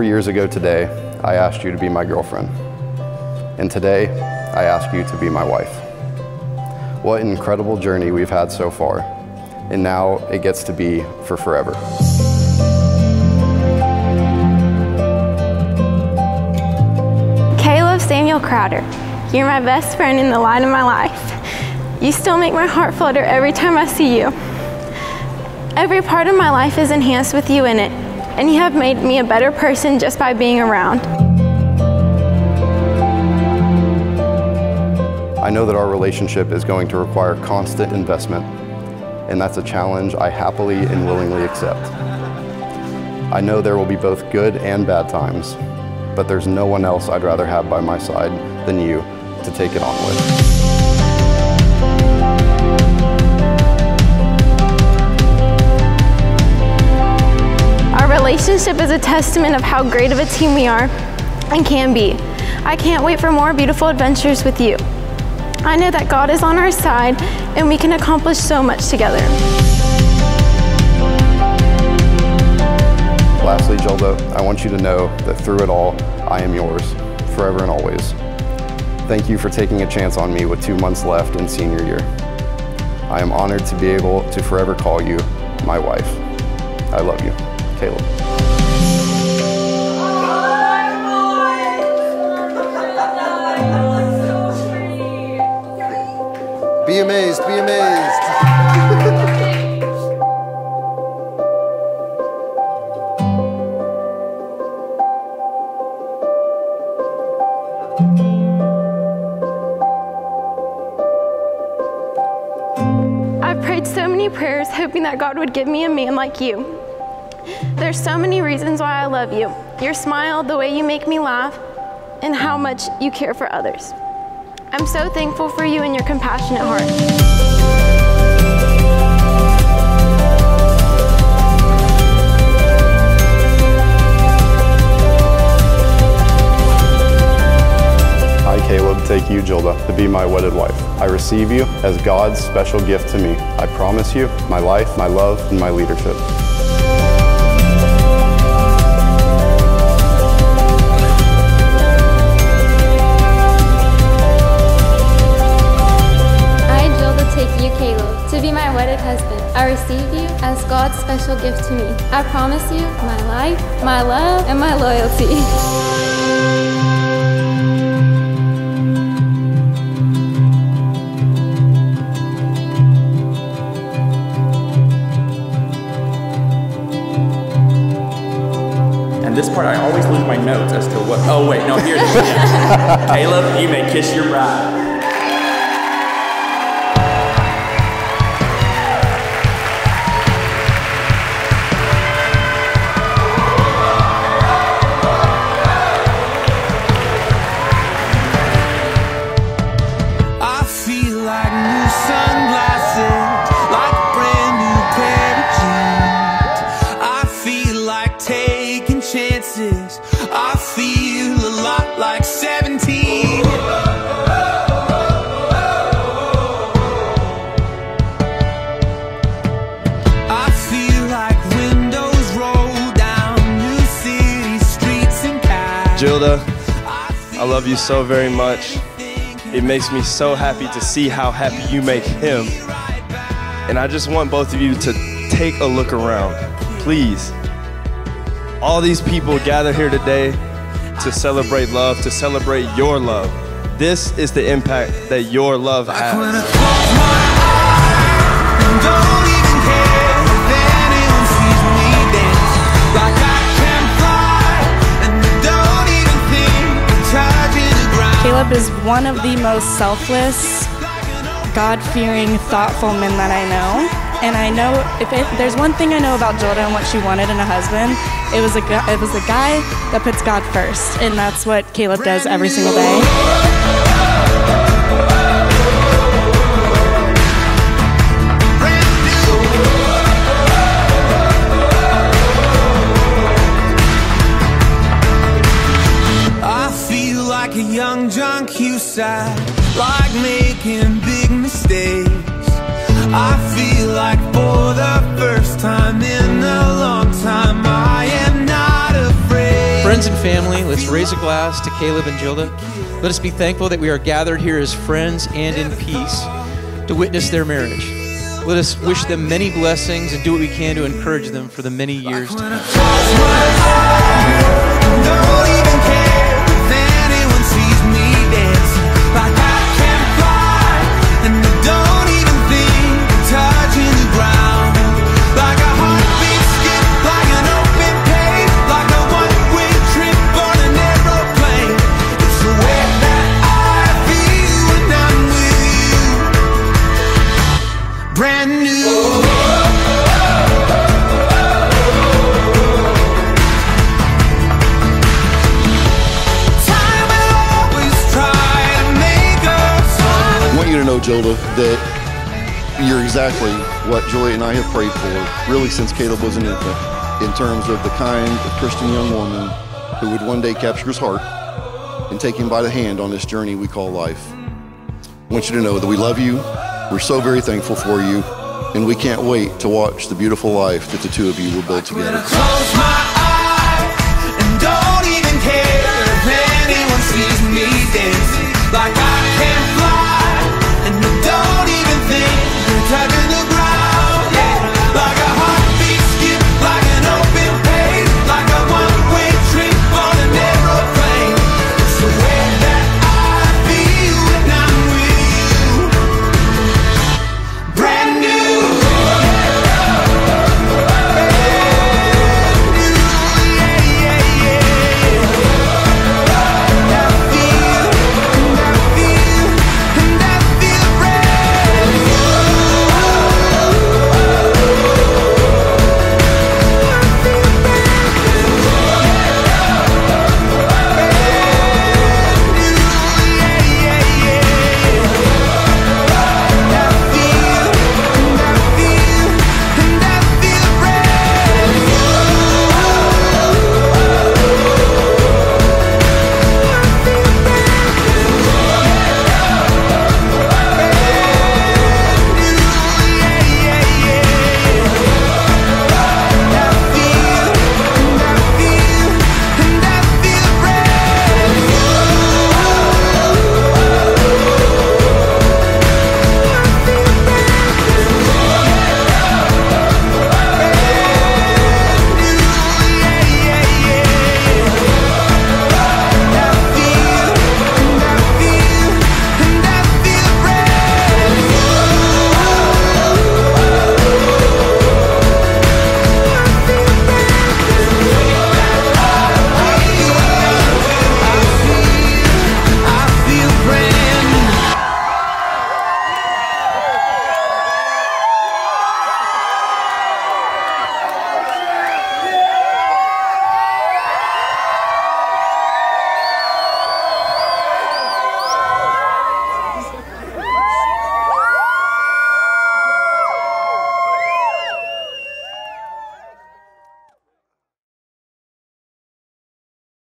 Four years ago today, I asked you to be my girlfriend. And today, I ask you to be my wife. What an incredible journey we've had so far. And now it gets to be for forever. Kaleb Samuel Crowder, you're my best friend and the light of my life. You still make my heart flutter every time I see you. Every part of my life is enhanced with you in it, and you have made me a better person just by being around. I know that our relationship is going to require constant investment, and that's a challenge I happily and willingly accept. I know there will be both good and bad times, but there's no one else I'd rather have by my side than you to take it on with. Relationship is a testament of how great of a team we are and can be. I can't wait for more beautiful adventures with you. I know that God is on our side and we can accomplish so much together. Lastly, Gilda, I want you to know that through it all, I am yours, forever and always. Thank you for taking a chance on me with two months left in senior year. I am honored to be able to forever call you my wife. I love you. Kaleb. Be amazed, be amazed. I've prayed so many prayers hoping that God would give me a man like you. There's so many reasons why I love you. Your smile, the way you make me laugh, and how much you care for others. I'm so thankful for you and your compassionate heart. I, Kaleb, take you, Gilda, to be my wedded wife. I receive you as God's special gift to me. I promise you my life, my love, and my leadership. Receive you as God's special gift to me. I promise you my life, my love, and my loyalty. And this part, I always lose my notes as to what. Oh, wait, no, here it is. Kaleb, you may kiss your bride. Gilda, I love you so very much. It makes me so happy to see how happy you make him. And I just want both of you to take a look around, please. All these people gather here today to celebrate love, to celebrate your love. This is the impact that your love has. Is one of the most selfless, God fearing, thoughtful men that I know. And I know if, there's one thing I know about Gilda and what she wanted in a husband, it was a it was a guy that puts God first, and that's what Kaleb does every single day. Side, like making big mistakes. I feel like for the first time in a long time, I am not afraid. Friends and family, let's raise a glass to Kaleb and Gilda. Let us be thankful that we are gathered here as friends and in peace to witness their marriage. Let us wish them many blessings and do what we can to encourage them for the many years to come. I want you to know, Gilda, that you're exactly what Julia and I have prayed for, really since Kaleb was an infant, in terms of the kind of Christian young woman who would one day capture his heart and take him by the hand on this journey we call life. I want you to know that we love you, we're so very thankful for you, and we can't wait to watch the beautiful life that the two of you will build together. Like